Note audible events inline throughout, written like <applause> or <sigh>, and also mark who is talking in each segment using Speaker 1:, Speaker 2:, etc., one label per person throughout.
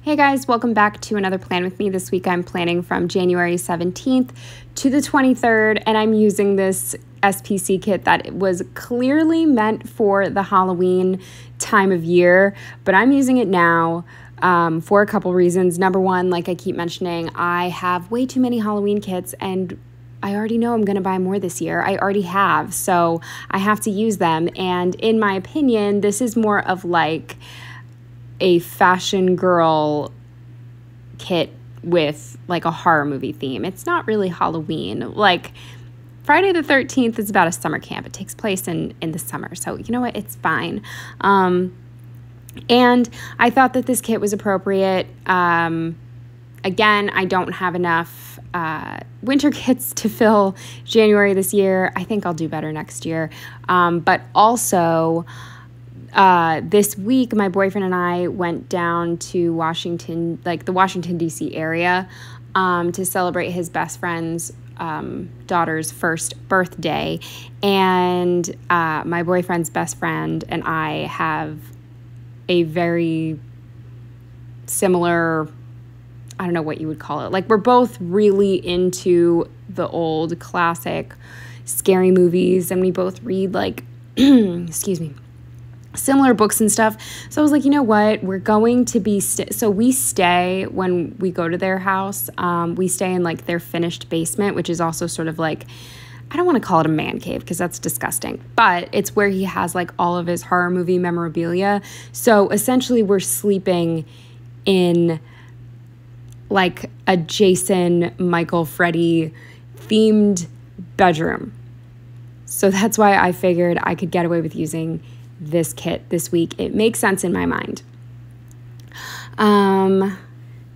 Speaker 1: Hey guys, welcome back to another plan with me. This week I'm planning from January 17th to the 23rd, and I'm using this SPC kit that was clearly meant for the Halloween time of year, but I'm using it now. Um, for a couple reasons. Number one, like I keep mentioning, I have way too many Halloween kits and I already know I'm going to buy more this year. I already have, so I have to use them. And in my opinion, this is more of like a fashion girl kit with like a horror movie theme. It's not really Halloween. Like Friday the 13th is about a summer camp. It takes place in in the summer. So, you know what? It's fine. Um and I thought that this kit was appropriate. Um again, I don't have enough uh, winter <laughs> kits to fill January this year. I think I'll do better next year. Um, but also, uh, this week, my boyfriend and I went down to Washington, like the Washington, D.C. area, um, to celebrate his best friend's um, daughter's first birthday. And uh, my boyfriend's best friend and I have a very similar, I don't know what you would call it. Like, we're both really into the old classic scary movies, and we both read, like, <clears throat> excuse me similar books and stuff. So I was like, you know what? We're going to be st- so we stay when we go to their house. Um, we stay in like their finished basement, which is also sort of like I don't want to call it a man cave because that's disgusting, but it's where he has like all of his horror movie memorabilia. So essentially, we're sleeping in like a Jason, Michael, Freddy themed bedroom. So that's why I figured I could get away with using this kit this week. It makes sense in my mind. Um,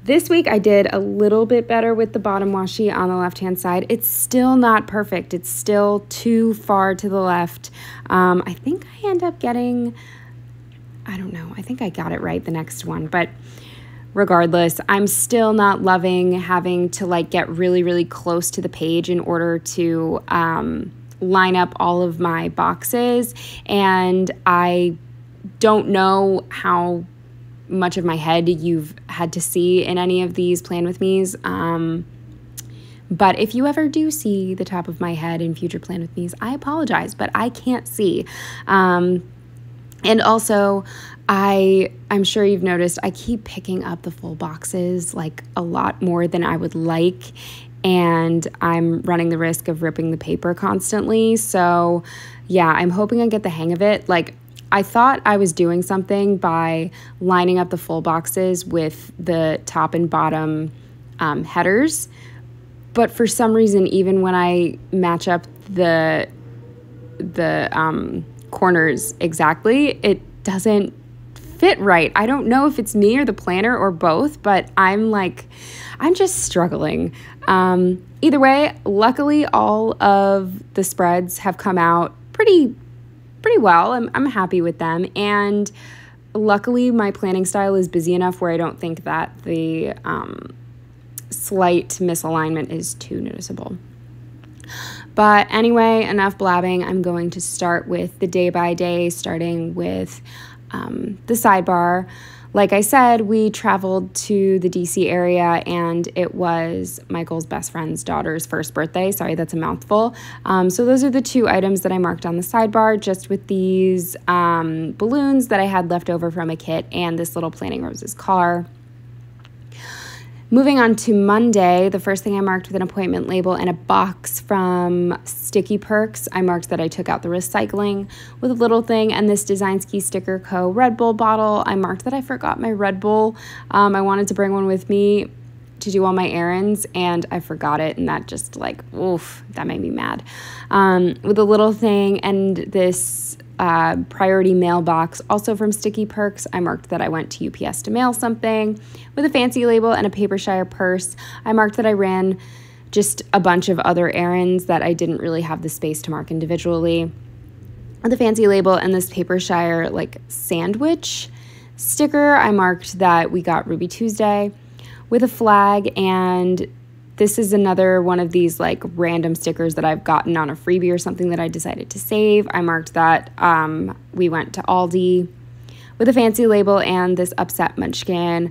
Speaker 1: this week I did a little bit better with the bottom washi on the left hand side. It's still not perfect. It's still too far to the left. Um, I think I end up getting, I don't know, I think I got it right the next one, but regardless, I'm still not loving having to like get really, really close to the page in order to, um, line up all of my boxes and I don't know how much of my head you've had to see in any of these plan with me's um, but if you ever do see the top of my head in future plan with me's i apologize but i can't see. Um, and also i i'm sure you've noticed i keep picking up the full boxes like a lot more than i would like and I'm running the risk of ripping the paper constantly. So, yeah, I'm hoping I get the hang of it. Like, I thought I was doing something by lining up the full boxes with the top and bottom um, headers, but for some reason, even when I match up the the um, corners exactly, it doesn't fit right. I don't know if it's me or the planner or both, but I'm like, I'm just struggling. Um, either way, luckily, all of the spreads have come out pretty, pretty well. I'm, I'm happy with them. And luckily, my planning style is busy enough where I don't think that the um, slight misalignment is too noticeable. But anyway, enough blabbing. I'm going to start with the day by day, starting with um, the sidebar. Like I said, we traveled to the DC area and it was Michael's best friend's daughter's first birthday. Sorry, that's a mouthful. Um, so, those are the two items that I marked on the sidebar, just with these um, balloons that I had left over from a kit and this little Planting Roses car. Moving on to Monday, the first thing I marked with an appointment label and a box from Sticky Perks. I marked that I took out the recycling with a little thing and this Design Ski Sticker Co. Red Bull bottle. I marked that I forgot my Red Bull. Um, I wanted to bring one with me to do all my errands and I forgot it and that just like oof that made me mad um, with a little thing and this uh, priority mailbox, also from Sticky Perks. I marked that I went to UPS to mail something with a fancy label and a Papershire purse. I marked that I ran just a bunch of other errands that I didn't really have the space to mark individually. A fancy label and this Papershire like sandwich sticker, I marked that we got Ruby Tuesday with a flag and this is another one of these like random stickers that I've gotten on a freebie or something that I decided to save. I marked that um, we went to Aldi with a fancy label and this upset munchkin.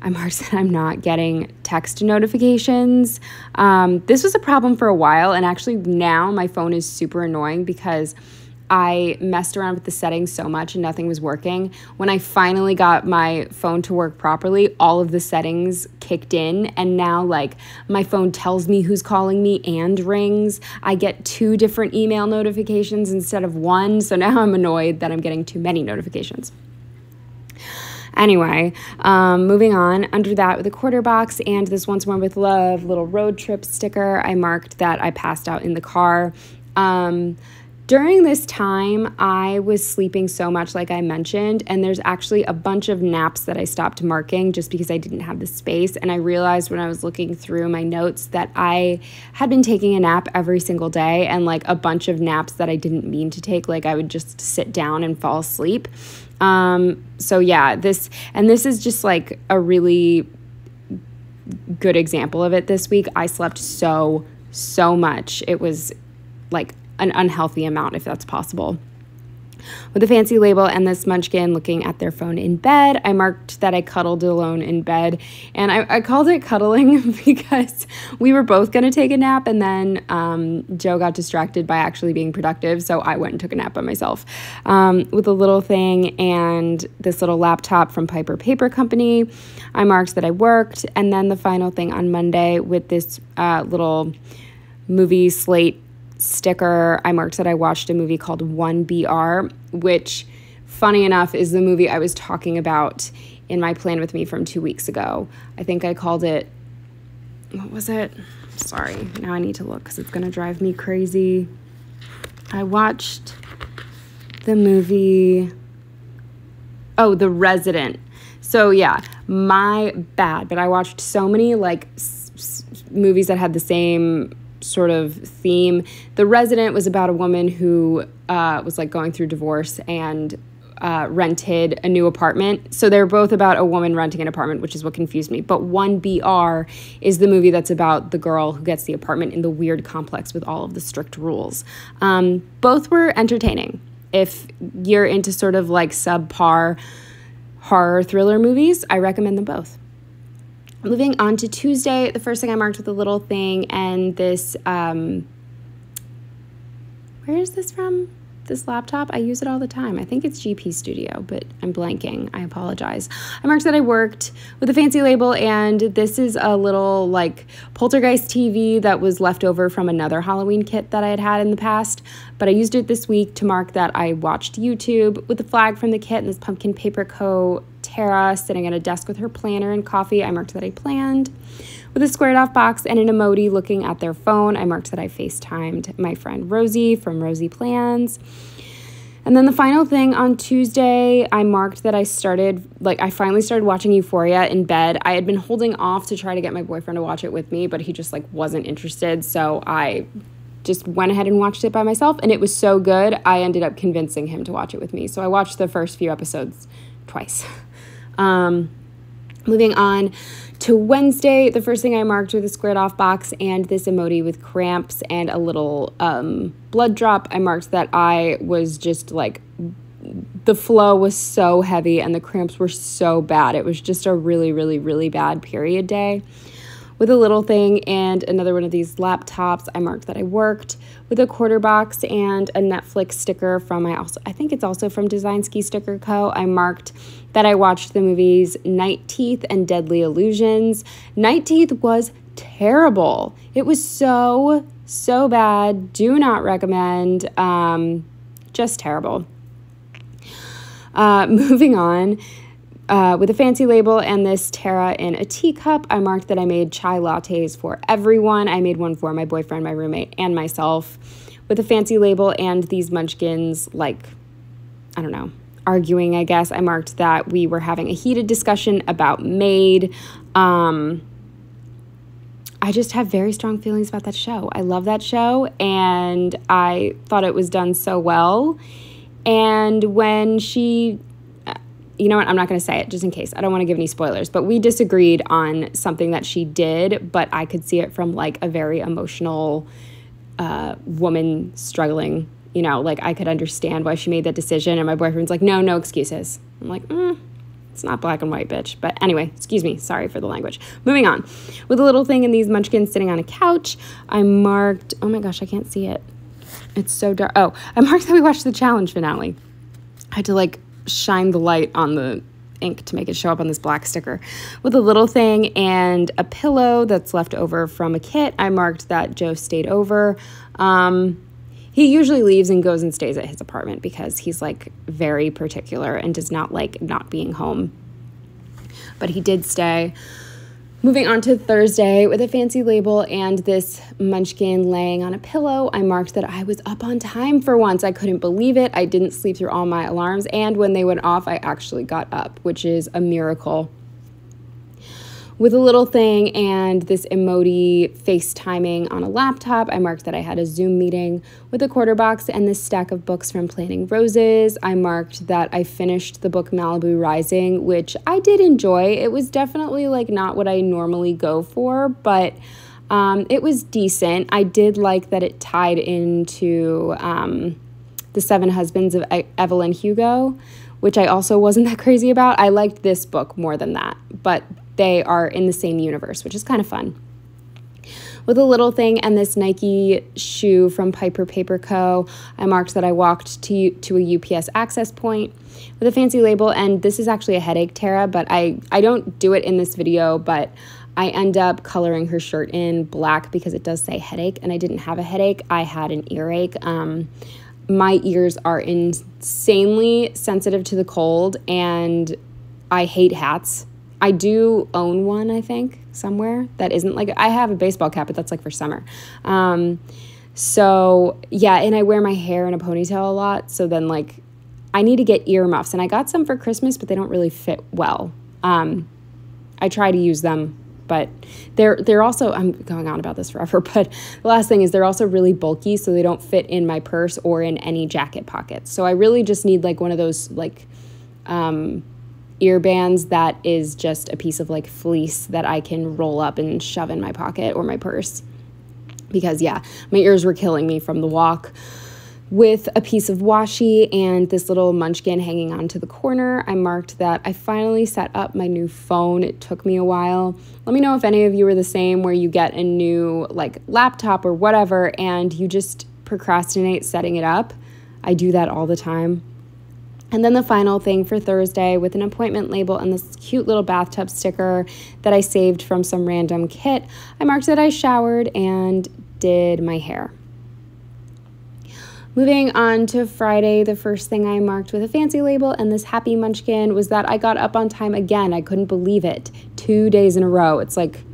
Speaker 1: I marked <laughs> that I'm not getting text notifications. Um, this was a problem for a while, and actually now my phone is super annoying because I messed around with the settings so much and nothing was working. When I finally got my phone to work properly, all of the settings kicked in, and now, like, my phone tells me who's calling me and rings. I get two different email notifications instead of one, so now I'm annoyed that I'm getting too many notifications. Anyway, um, moving on, under that with a quarter box and this Once More with Love little road trip sticker, I marked that I passed out in the car. Um, during this time, I was sleeping so much, like I mentioned, and there's actually a bunch of naps that I stopped marking just because I didn't have the space. And I realized when I was looking through my notes that I had been taking a nap every single day and like a bunch of naps that I didn't mean to take. Like I would just sit down and fall asleep. Um, so, yeah, this, and this is just like a really good example of it this week. I slept so, so much. It was like an unhealthy amount if that's possible. With a fancy label and this munchkin looking at their phone in bed, I marked that I cuddled alone in bed. And I, I called it cuddling <laughs> because we were both going to take a nap. And then um, Joe got distracted by actually being productive. So I went and took a nap by myself um, with a little thing and this little laptop from Piper Paper Company. I marked that I worked. And then the final thing on Monday with this uh, little movie slate sticker, I marked that I watched a movie called 1BR, which, funny enough, is the movie I was talking about in my plan with me from two weeks ago. I think I called it, what was it? Sorry, now I need to look because it's going to drive me crazy. I watched the movie, oh, The Resident. So, yeah, my bad, but I watched so many like s- s- movies that had the same sort of theme. The Resident was about a woman who uh, was like going through divorce and uh, rented a new apartment. So they're both about a woman renting an apartment, which is what confused me. But 1BR is the movie that's about the girl who gets the apartment in the weird complex with all of the strict rules. Um, both were entertaining. If you're into sort of like subpar horror thriller movies, I recommend them both. Moving on to Tuesday, the first thing I marked with a little thing and this, um, where is this from? This laptop, I use it all the time. I think it's GP Studio, but I'm blanking. I apologize. I marked that I worked with a fancy label, and this is a little like poltergeist TV that was left over from another Halloween kit that I had had in the past. But I used it this week to mark that I watched YouTube with the flag from the kit and this pumpkin paper co Tara sitting at a desk with her planner and coffee. I marked that I planned. With a squared off box and an emoji looking at their phone, I marked that I FaceTimed my friend Rosie from Rosie Plans. And then the final thing on Tuesday, I marked that I started, like, I finally started watching Euphoria in bed. I had been holding off to try to get my boyfriend to watch it with me, but he just, like, wasn't interested. So I just went ahead and watched it by myself, and it was so good, I ended up convincing him to watch it with me. So I watched the first few episodes twice. <laughs> Um, moving on to Wednesday, the first thing I marked with a squared off box and this emoji with cramps and a little um, blood drop. I marked that I was just like, the flow was so heavy and the cramps were so bad. It was just a really, really, really bad period day with a little thing and another one of these laptops. I marked that I worked with a quarter box and a Netflix sticker from my also I think it's also from Design Ski Sticker Co. I marked that I watched the movies Night Teeth and Deadly Illusions. Night Teeth was terrible. It was so so bad. Do not recommend. Um, just terrible. Uh, <laughs> moving on. Uh, with a fancy label and this Tara in a teacup. I marked that I made chai lattes for everyone. I made one for my boyfriend, my roommate, and myself with a fancy label and these munchkins, like, I don't know, arguing, I guess. I marked that we were having a heated discussion about Maid. Um, I just have very strong feelings about that show. I love that show, and I thought it was done so well. And when she you know what? I'm not going to say it just in case. I don't want to give any spoilers, but we disagreed on something that she did, but I could see it from like a very emotional uh, woman struggling. You know, like I could understand why she made that decision. And my boyfriend's like, no, no excuses. I'm like, mm, It's not black and white, bitch. But anyway, excuse me. Sorry for the language. Moving on. With a little thing in these munchkins sitting on a couch, I marked, oh my gosh, I can't see it. It's so dark. Oh, I marked that we watched the challenge finale. I had to like shine the light on the ink to make it show up on this black sticker. With a little thing and a pillow that's left over from a kit, I marked that Joe stayed over. Um, he usually leaves and goes and stays at his apartment because he's like very particular and does not like not being home. But he did stay. Moving on to Thursday with a fancy label and this munchkin laying on a pillow, I marked that I was up on time for once. I couldn't believe it. I didn't sleep through all my alarms, and when they went off, I actually got up, which is a miracle with a little thing and this emoji FaceTiming on a laptop. I marked that I had a Zoom meeting with a quarter box and this stack of books from Planting Roses. I marked that I finished the book Malibu Rising, which I did enjoy. It was definitely like not what I normally go for, but um, it was decent. I did like that it tied into um, The Seven Husbands of e- Evelyn Hugo, which I also wasn't <laughs> that crazy about. I liked this book more than that, but they are in the same universe, which is kind of fun. With a little thing and this Nike shoe from Piper Paper Co., I marked that I walked to, to a UPS access point with a fancy label. And this is actually a headache, Tara, but I, I don't do it in this video, but I end up coloring her shirt in black because it does say headache, and I didn't have a headache. I had an earache. Um, my ears are insanely sensitive to the cold, and I hate hats. I do own one, I think, somewhere that isn't like I have a baseball cap, but that's like for summer. Um, so yeah, and I wear my hair in a ponytail a lot. So then like I need to get earmuffs, and I got some for Christmas, but they don't really fit well. Um, I try to use them, but they're they're also I'm going on about this forever. <laughs> But the last thing is they're also really bulky, so they don't fit in my purse or in any jacket pockets. So I really just need like one of those like. Um, earbands that is just a piece of like fleece that I can roll up and shove in my pocket or my purse. Because, yeah, my ears were killing me from the walk. With a piece of washi and this little munchkin hanging onto the corner, I marked that I finally set up my new phone. It took me a while. Let me know if any of you are the same where you get a new like laptop or whatever and you just procrastinate setting it up. I do that all the time. And then the final thing for Thursday with an appointment label and this cute little bathtub sticker that I saved from some random kit, I marked that I showered and did my hair. Moving on to Friday, the first thing I marked with a fancy label and this happy munchkin was that I got up on time again. I couldn't believe it. Two days in a row. It's like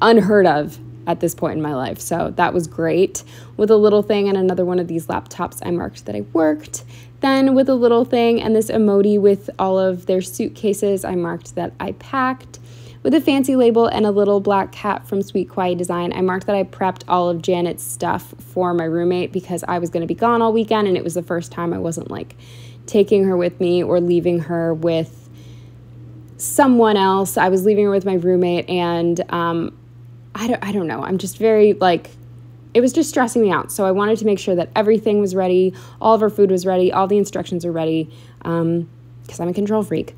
Speaker 1: unheard of at this point in my life. So that was great. With a little thing and another one of these laptops, I marked that I worked. Then with a little thing and this emoji with all of their suitcases, I marked that I packed. With a fancy label and a little black cat from Sweet Quiet Design, I marked that I prepped all of Janet's stuff for my roommate because I was going to be gone all weekend and it was the first time I wasn't like taking her with me or leaving her with someone else. I was leaving her with my roommate and um, I, don't, I don't know. I'm just very like it was just stressing me out. So I wanted to make sure that everything was ready, all of our food was ready, all the instructions are ready, because um, I'm a control freak.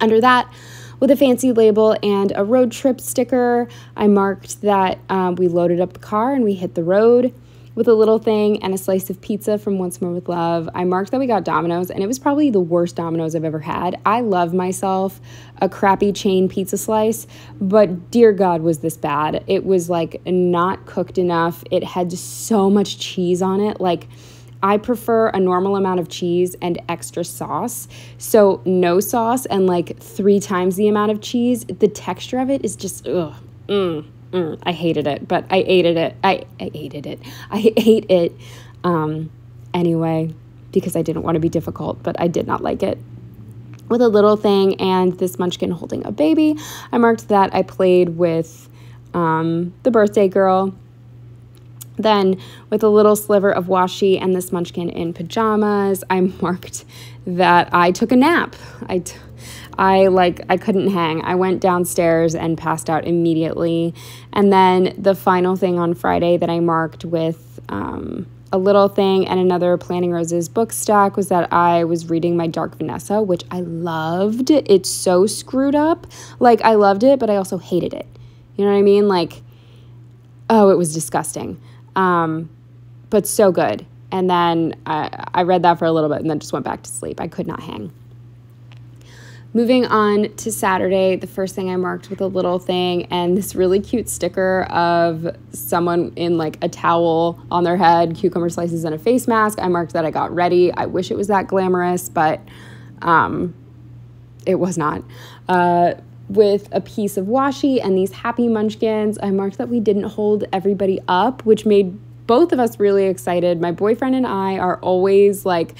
Speaker 1: Under that, with a fancy label and a road trip sticker, I marked that um, we loaded up the car and we hit the road with a little thing and a slice of pizza from Once More with Love. I marked that we got Domino's, and it was probably the worst Domino's I've ever had. I love myself a crappy chain pizza slice, but dear God, was this bad. It was like not cooked enough. It had so much cheese on it. Like, I prefer a normal amount of cheese and extra sauce. So, no sauce and like three times the amount of cheese. The texture of it is just, ugh. Mm mm, I hated it, but I ate it. I, I ate it. I <laughs> ate it um, anyway because I didn't want to be difficult, but I did not like it. With a little thing and this munchkin holding a baby, I marked that I played with um, the birthday girl. Then, with a little sliver of washi and this munchkin in pajamas, I <laughs> marked that I took a nap. I t- I like I couldn't hang. I went downstairs and passed out immediately. And then the final thing on Friday that I marked with um, a little thing and another Planting Roses book stack was that I was reading my Dark Vanessa, which I loved. It's so screwed up. Like, I loved it, but I also hated it. You know what I mean? Like, oh, it was disgusting. Um, but so good. And then I, I read that for a little bit and then just went back to sleep. I could not hang. Moving on to Saturday, the first thing I marked with a little thing and this really cute sticker of someone in like a towel on their head, cucumber slices, and a face mask. I marked that I got ready. I wish it was that glamorous, but um, it was not. Uh, with a piece of washi and these happy munchkins, I marked that we didn't hold everybody up, which made both of us really excited. My boyfriend and I are always like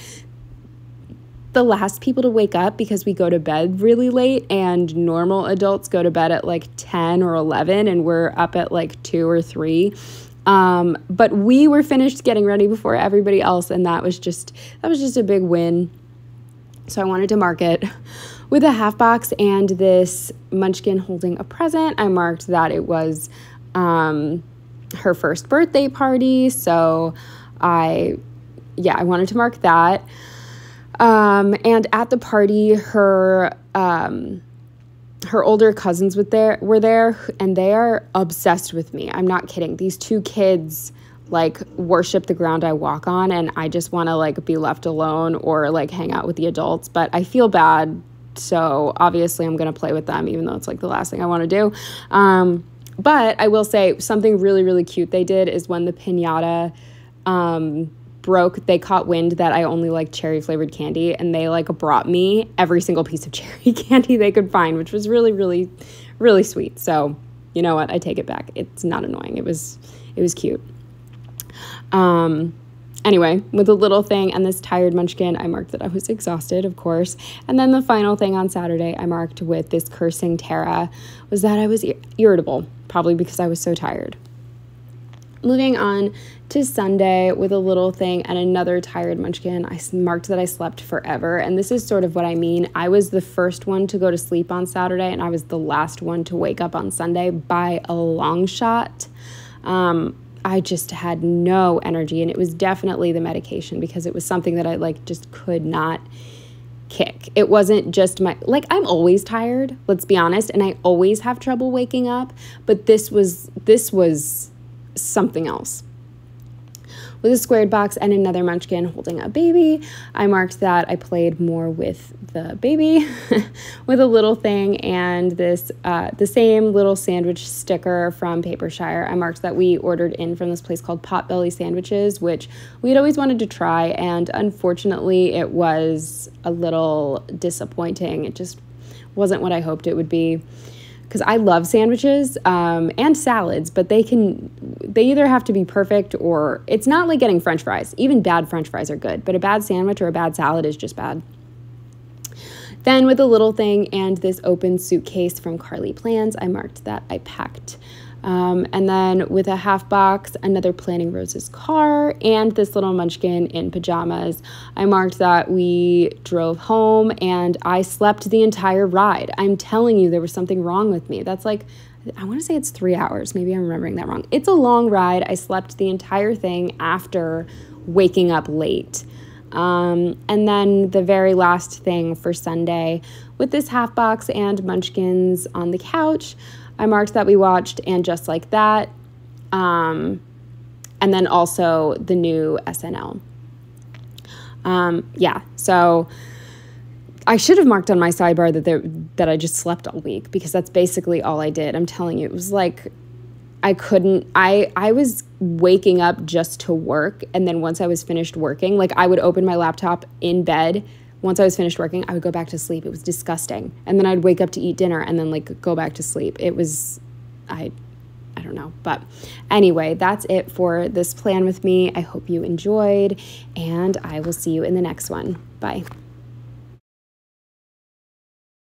Speaker 1: the last people to wake up because we go to bed really late and normal adults go to bed at like 10 or 11 and we're up at like 2 or 3 um, but we were finished getting ready before everybody else and that was just that was just a big win. So i wanted to mark it <laughs> with a half box and this munchkin holding a present. I marked that it was um, her first birthday party so i yeah i wanted to mark that um, and at the party, her um, her older cousins with there were there, and they are obsessed with me. I'm not kidding. These two kids like worship the ground I walk on, and I just want to like be left alone or like hang out with the adults. But I feel bad, so obviously I'm gonna play with them, even though it's like the last thing I want to do. Um, but I will say something really really cute they did is when the pinata. Broke they caught wind that i only like cherry flavored candy and they like brought me every single piece of <laughs> cherry candy they could find which was really really really sweet. So you know what? I take it back. It's not annoying. It was it was cute. Um anyway with a little thing and this tired munchkin i marked that i was exhausted of course. And then the final thing on saturday i marked with this cursing tara was that i was irritable probably because i was so tired moving on to Sunday with a little thing and another tired munchkin. I marked that I slept forever. And this is sort of what I mean. I was the first one to go to sleep on Saturday, and I was the last one to wake up on Sunday by a long shot. Um, I just had no energy, and it was definitely the medication because it was something that I like just could not kick. It wasn't just my like I'm always tired, let's be honest, and I always have trouble waking up, but this was this was something else with a squared box and another munchkin holding a baby. I marked that I played more with the baby <laughs> with a little thing and this uh, the same little sandwich sticker from Paper Shire. I marked that we ordered in from this place called Potbelly Sandwiches, which we had always wanted to try, and unfortunately, it was a little disappointing. It just wasn't what I hoped it would be because I love sandwiches um, and salads, but they can they either have to be perfect or it's not like getting French fries. Even bad French fries are good, but a bad sandwich or a bad salad is just bad. Then with a little thing and this open suitcase from Carly Plans, I marked that I packed um, and then with a half box, another Planting Roses car, and this little munchkin in pajamas. I marked that we drove home and I slept the entire ride. I'm telling you, there was something wrong with me. That's like, I want to say it's three hours. Maybe I'm remembering that wrong. It's a long ride. I slept the entire thing after waking up late. Um, and then the very last thing for Sunday with this half box and munchkins on the couch. I marked that we watched and just like that. Um, and then also the new SNL. Um, yeah, so I should have marked on my sidebar that there that I just slept all week because that's basically all I did. I'm telling you, it was like I couldn't I I was waking up just to work and then once I was finished working, like I would open my laptop in bed once I was finished working, I would go back to sleep. It was disgusting. And then I'd wake up to eat dinner and then like go back to sleep. It was, I, I don't know. But anyway, that's it for this plan with me. I hope you enjoyed, and I will see you in the next one. Bye.